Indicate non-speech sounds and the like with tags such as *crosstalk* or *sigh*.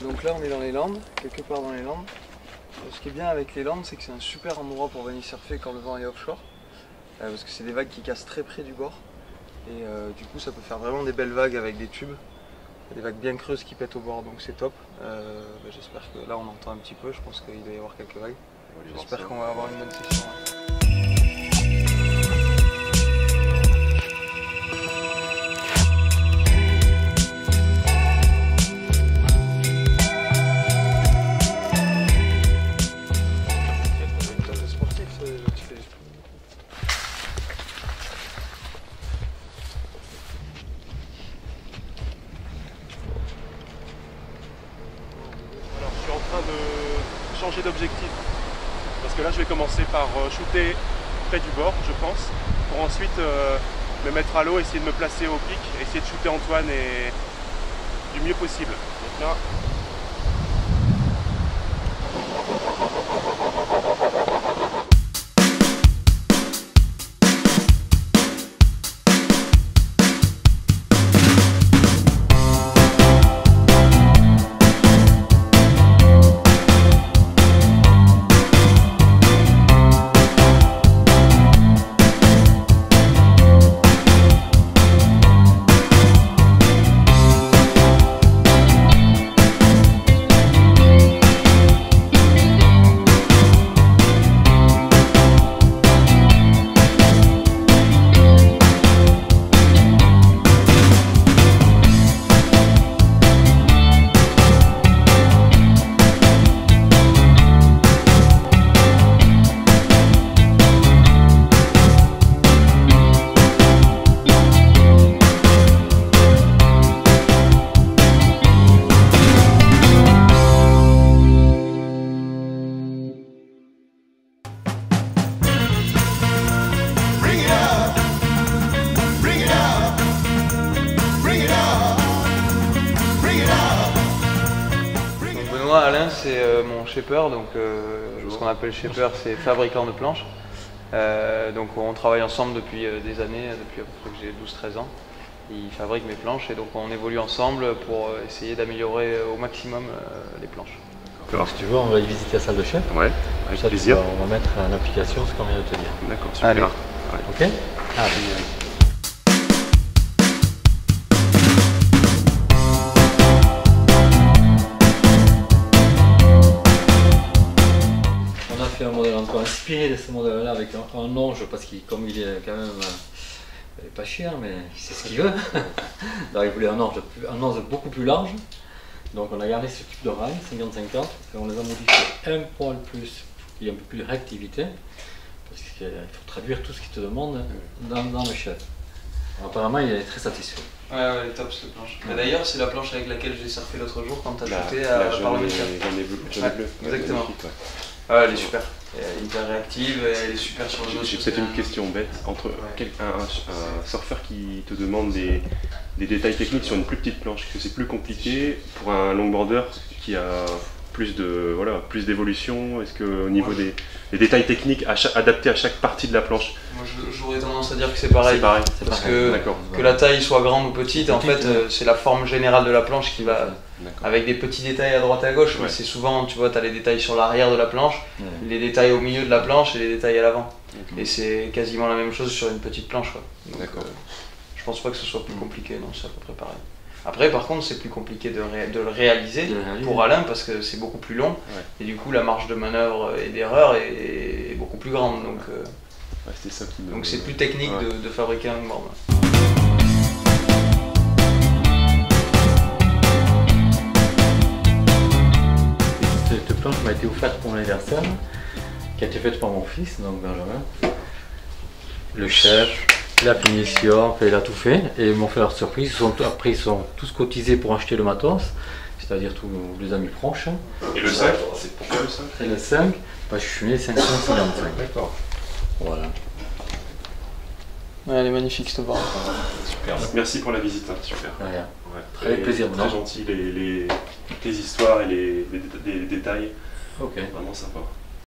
Donc là on est dans les Landes, quelque part dans les Landes. Euh, Ce qui est bien avec les Landes, c'est que c'est un super endroit pour venir surfer quand le vent est offshore. Euh, parce que c'est des vagues qui cassent très près du bord. Et euh, du coup ça peut faire vraiment des belles vagues avec des tubes. Des vagues bien creuses qui pètent au bord donc c'est top. Euh, bah, J'espère que là on entend un petit peu, je pense qu'il va y avoir quelques vagues. J'espère qu'on va avoir une bonne session. ouais. De changer d'objectif. Parce que là, je vais commencer par euh, shooter près du bord, je pense, pour ensuite euh, me mettre à l'eau, essayer de me placer au pic, essayer de shooter Antoine et du mieux possible. Donc là, c'est euh, mon shaper, donc euh, ce qu'on appelle shaper, c'est fabricant de planches. Euh, donc on travaille ensemble depuis euh, des années, depuis à peu près que j'ai 12-13 ans. Il fabrique mes planches et donc on évolue ensemble pour euh, essayer d'améliorer au maximum euh, les planches. Alors, si tu veux, on va aller visiter la salle de chef. ouais, Comme avec ça, tu plaisir. vas- on va mettre en application ce qu'on vient de te dire. D'accord, super. Allez. Ok Ah, Modèle encore inspiré de ce modèle-là avec un, un ange parce qu'il, comme il est quand même euh, pas cher, mais il sait ce qu'il veut. Donc *laughs* il voulait un ange, plus- un ange beaucoup plus large. Donc on a gardé ce type de rail, 50-50, et on les a modifiés un poil plus, pour qu'il y ait un peu plus de réactivité, parce qu'il faut traduire tout ce qu'il te demande dans, dans le chef. Apparemment il est très satisfait. Ouais, ouais, elle est top cette planche. Mais D'ailleurs, c'est la planche avec laquelle j'ai surfé l'autre jour quand t'as shooté la à Parlementaire. bleu. bleu. Ouais, exactement. Ouais, elle est super. Elle est hyper réactive, elle est super. J'ai peut-être une question bête. Entre quel- un, surfeur qui te demande des, des détails techniques sur une plus petite planche, que c'est plus compliqué pour un longboarder qui a plus de voilà plus d'évolution Est-ce que au niveau des, des détails techniques à chaque- adaptés à chaque partie de la planche, Moi, je- j'aurais tendance à dire que c'est pareil. c'est pareil C'est Parce pareil. que, la taille soit grande ou petite, en fait, euh, c'est la forme générale de la planche qui va. Avec des petits détails à droite et à gauche, mais Ouais. c'est souvent, tu vois, tu as les détails sur l'arrière de la planche, Ouais. les détails au milieu de la planche et les détails à l'avant. Et c'est quasiment la même chose sur une petite planche. D'accord. euh, je pense pas que ce soit plus compliqué, non, c'est à peu près pareil. Après, par contre, c'est plus compliqué de, ré- de le réaliser De pour Alain parce que c'est beaucoup plus long Ouais. et du coup, la marge de manœuvre et d'erreur est, est beaucoup plus grande. Donc, euh, Ouais, c'était ça qui me- donc c'est plus technique Ouais. de, de fabriquer un longboard. Cette planche m'a été offerte pour mon anniversaire, qui a été faite par mon fils, donc Benjamin. Le chef, la finition, enfin, il a tout fait. Et ils m'ont fait leur surprise. Ils sont, après, ils sont tous cotisés pour acheter le matos, c'est-à-dire tous les amis proches. Et le 5 C'est pourquoi le 5 Et le 5, bah, je suis né 555. D'accord. Voilà. Ouais, elle est magnifique cette barre. Super. Merci pour la visite, hein, super. Rien. Ouais, Avec plaisir, Très non gentil, les, les, les histoires et les, les détails, Ok. vraiment sympa.